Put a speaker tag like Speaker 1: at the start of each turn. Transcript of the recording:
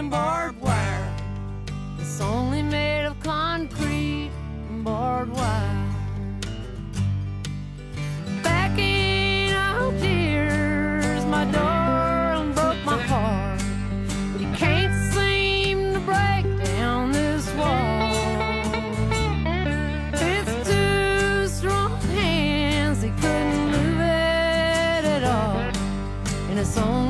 Speaker 1: and barbed wire. It's only made of concrete and barbed wire. Backing out here's my darling broke my heart, but he can't seem to break down this wall. It's two strong hands, he couldn't move it at all, and it's only